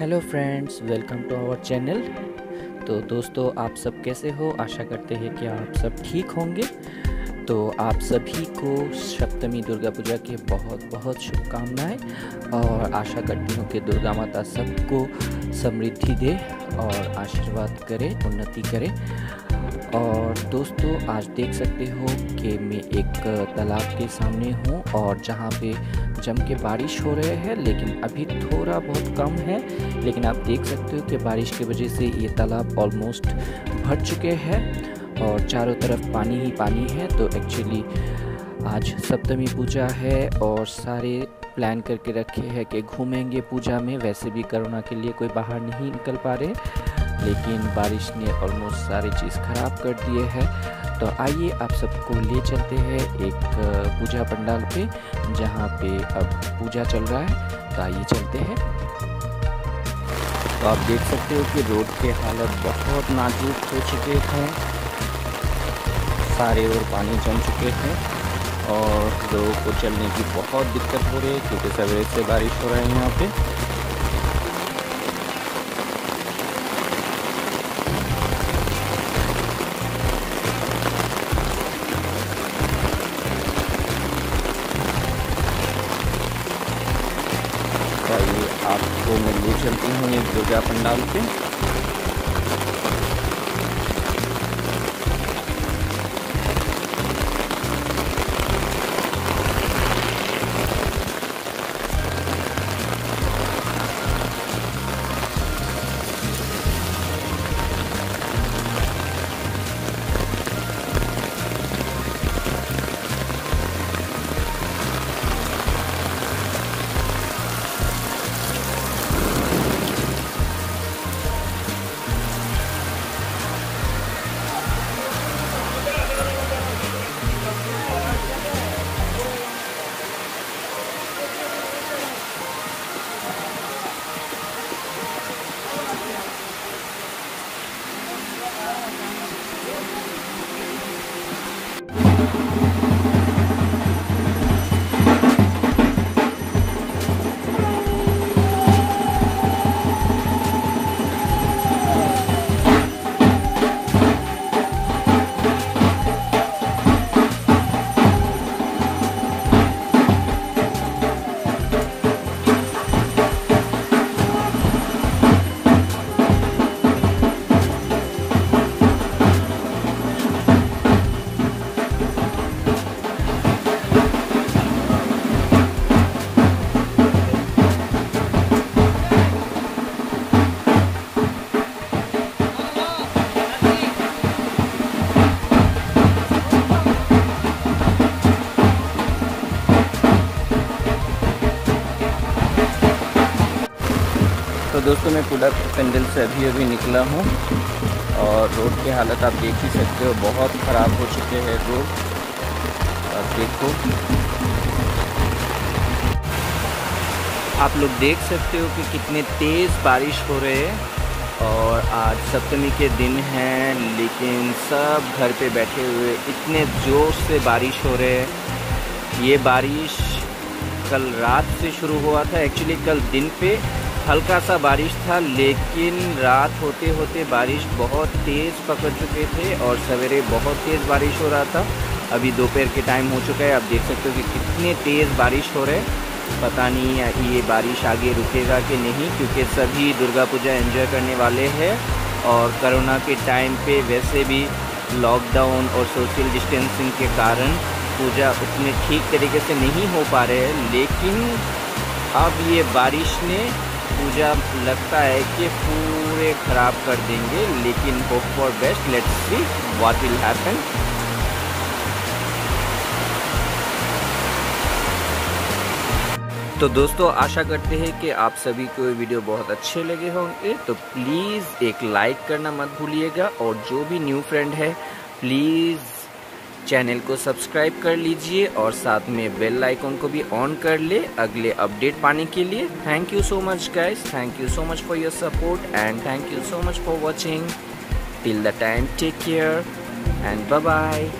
Hello friends, welcome to our channel. तो दोस्तों, आप सब कैसे हो? आशा करते हैं कि आप सब ठीक होंगे। तो आप सभी को सप्तमी दुर्गा पूजा की बहुत बहुत शुभकामनाएँ और आशा करती हूँ कि दुर्गा माता सबको समृद्धि दे और आशीर्वाद करे, उन्नति करे। और दोस्तों, आज देख सकते हो कि मैं एक तालाब के सामने हूँ और जहाँ पे जम के बारिश हो रहे हैं, लेकिन अभी थोड़ा बहुत कम है। लेकिन आप देख सकते हो कि बारिश की वजह से ये तालाब ऑलमोस्ट भर चुके हैं और चारों तरफ़ पानी ही पानी है। तो एक्चुअली आज सप्तमी पूजा है और सारे प्लान करके रखे हैं कि घूमेंगे पूजा में। वैसे भी कोरोना के लिए कोई बाहर नहीं निकल पा रहे। लेकिन बारिश ने ऑलमोस्ट सारी चीज़ ख़राब कर दिए है। तो आइए आप सबको ले चलते हैं एक पूजा पंडाल पे, जहाँ पे अब पूजा चल रहा है। तो आइए चलते हैं। तो आप देख सकते हो कि रोड के हालत बहुत नाजुक हो चुके हैं। सारे और पानी जम चुके थे और लोगों को चलने की बहुत दिक्कत हो रही है, क्योंकि सवेरे से बारिश हो रहा है यहाँ पे। आपको मैं ले चलती हूँ ये दुर्गा पंडाल पे दोस्तों, मैं पूरा पेंडल से अभी अभी निकला हूँ और रोड की हालत आप देख ही सकते हो, बहुत ख़राब हो चुके हैं रोड। आप देखो। आप लोग देख सकते हो कि कितने तेज़ बारिश हो रहे हैं और आज सप्तमी के दिन हैं, लेकिन सब घर पे बैठे हुए इतने ज़ोर से बारिश हो रहे हैं। ये बारिश कल रात से शुरू हुआ था एक्चुअली कल दिन पे हल्का सा बारिश था, लेकिन रात होते होते बारिश बहुत तेज़ पकड़ चुके थे और सवेरे बहुत तेज़ बारिश हो रहा था। अभी दोपहर के टाइम हो चुका है, आप देख सकते हो कि कितने तेज़ बारिश हो रहे पता नहीं ये बारिश आगे रुकेगा कि नहीं, क्योंकि सभी दुर्गा पूजा एंजॉय करने वाले हैं और कोरोना के टाइम पे वैसे भी लॉकडाउन और सोशल डिस्टेंसिंग के कारण पूजा उतने ठीक तरीके से नहीं हो पा रहे हैं। लेकिन अब ये बारिश ने पूजा, लगता है कि पूरे ख़राब कर देंगे, लेकिन hope for best let's see what will happen तो दोस्तों, आशा करते हैं कि आप सभी को ये वीडियो बहुत अच्छे लगे होंगे। तो प्लीज़ एक लाइक करना मत भूलिएगा, और जो भी न्यू फ्रेंड है प्लीज़ चैनल को सब्सक्राइब कर लीजिए और साथ में बेल आइकॉन को भी ऑन कर ले अगले अपडेट पाने के लिए। Thank you so much guys thank you so much for your support and thank you so much for watching till the time take care and bye bye